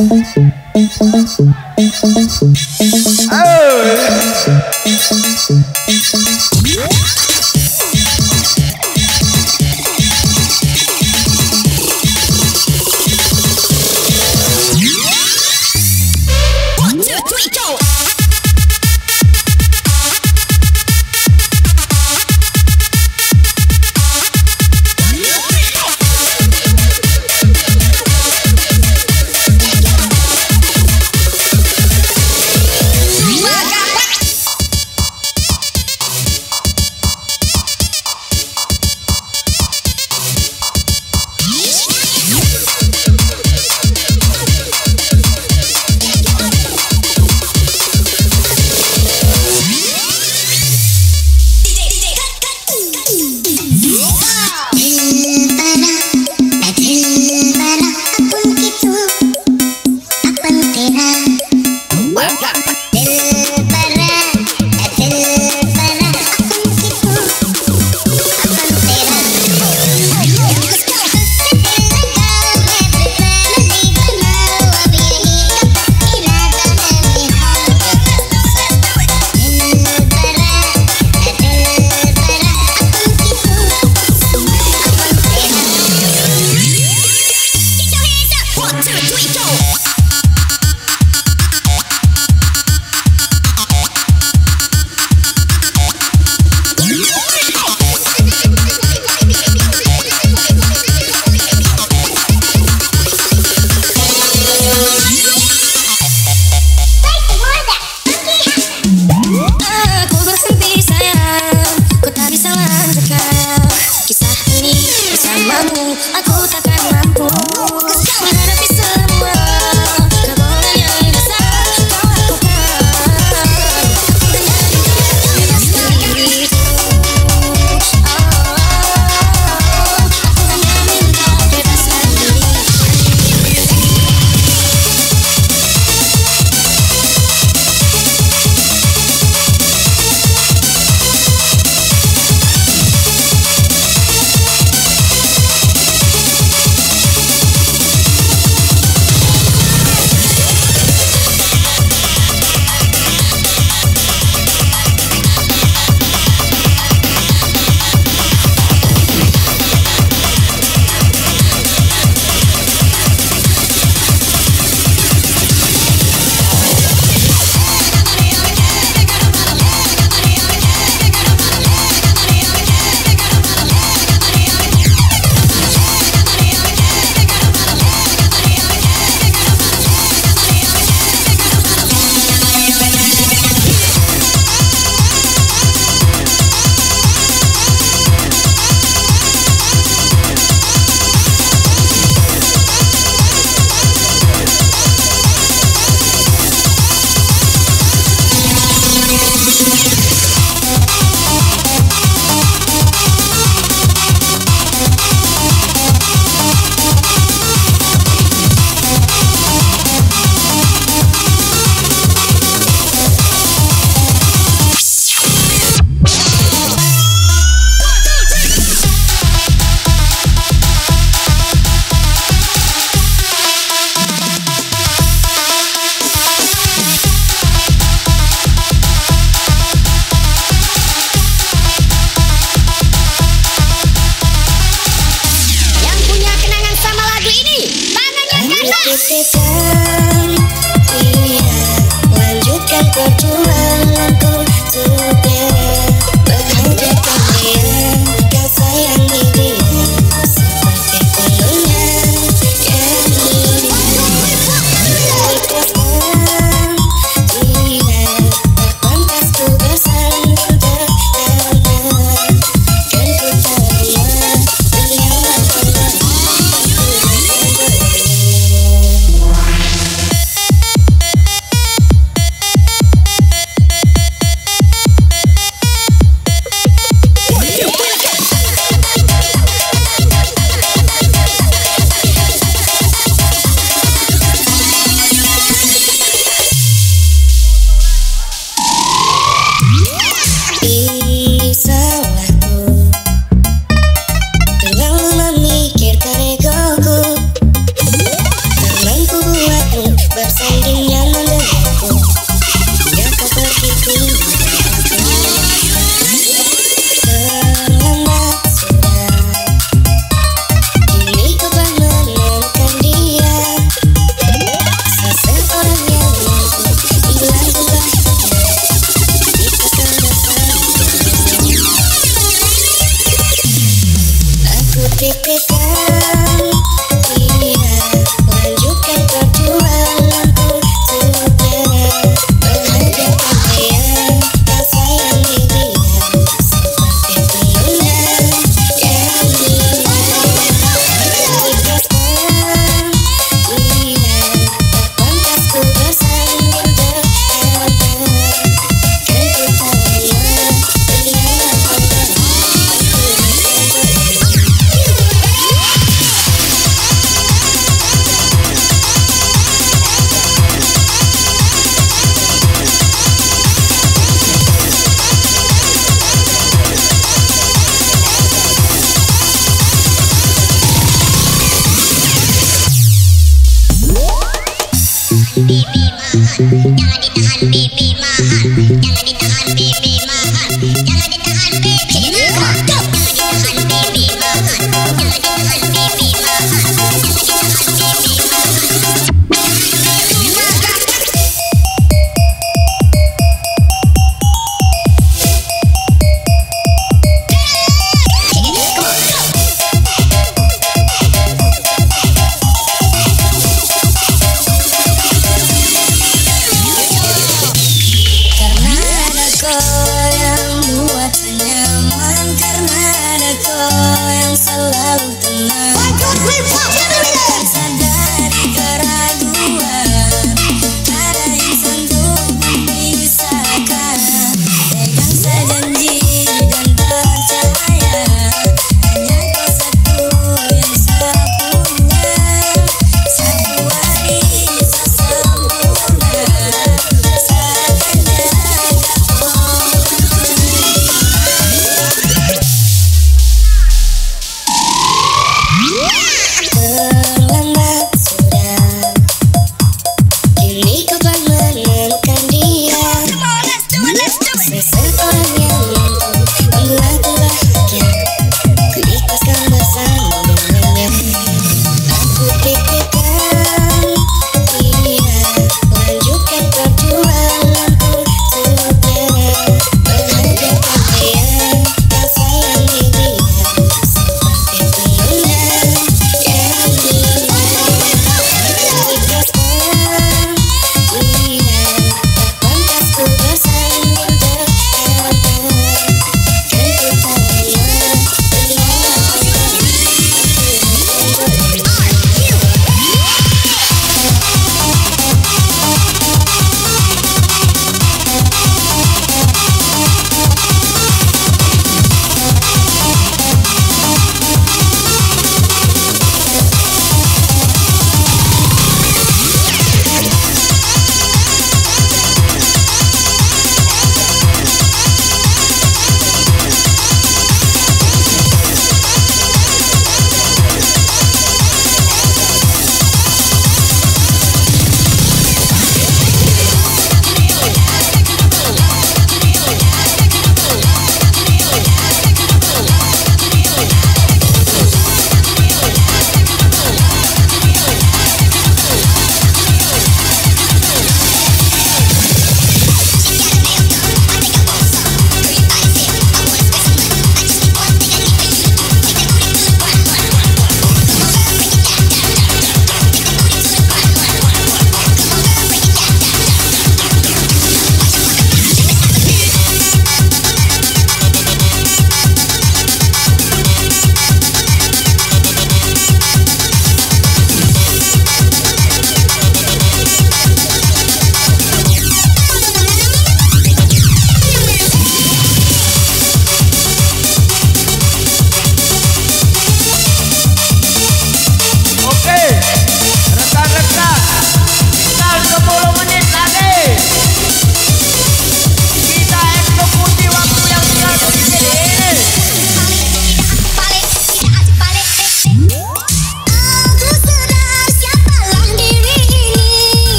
Oh! Iya, lanjutkan perjuanganku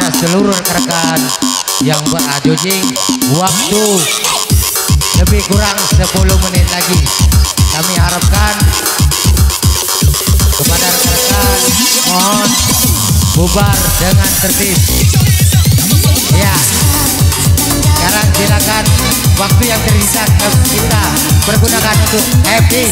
kepada seluruh rekan-rekan yang berajojing waktu. Lebih kurang 10 menit lagi kami harapkan kepada rekan-rekan mohon bubar dengan tertib ya sekarang silakan waktu yang tersisa kita pergunakan untuk happy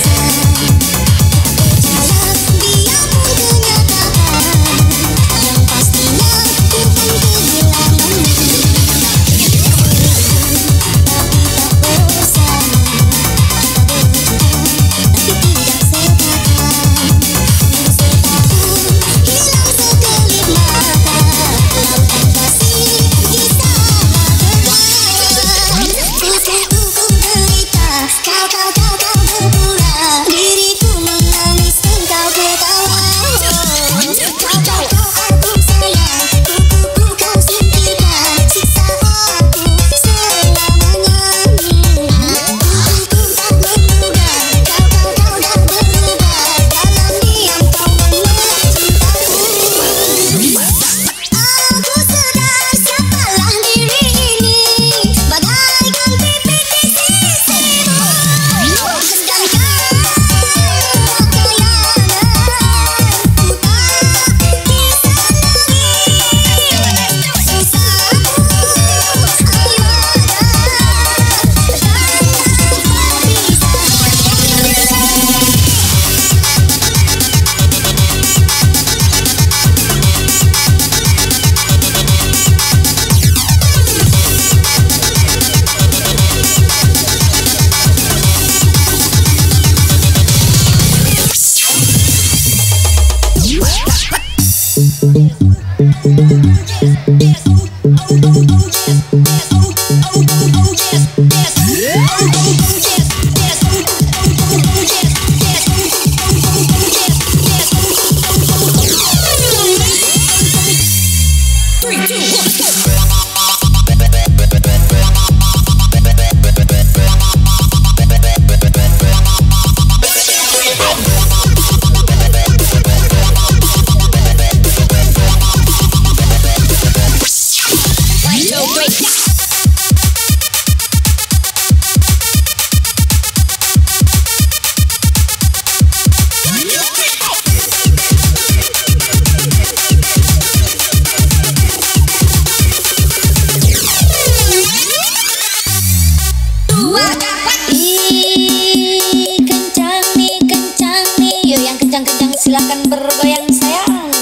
akan bergoyang sayang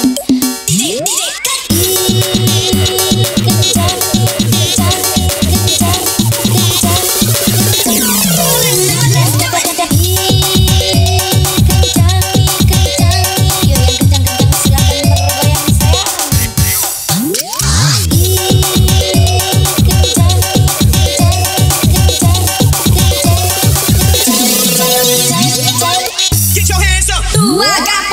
Get your hands up! I got